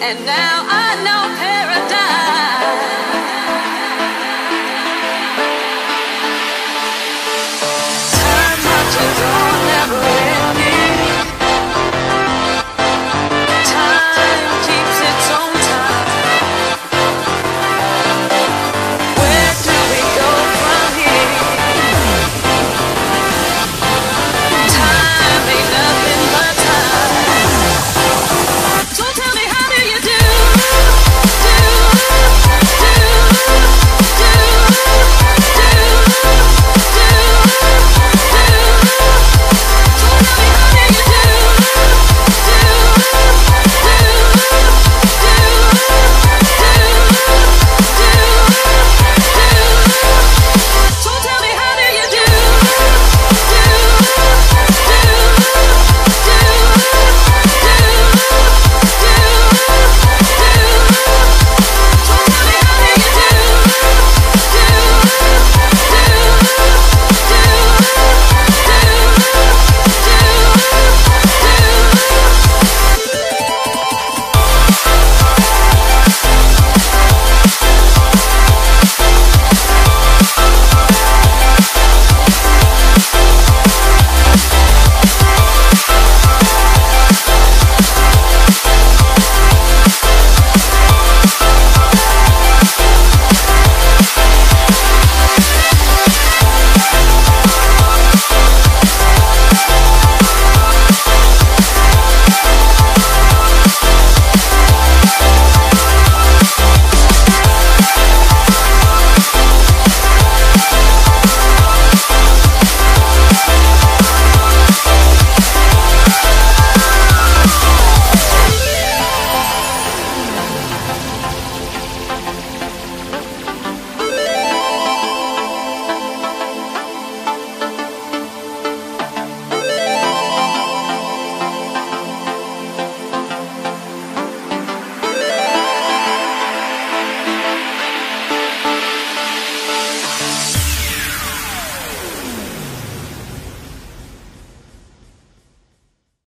And now I know paradise.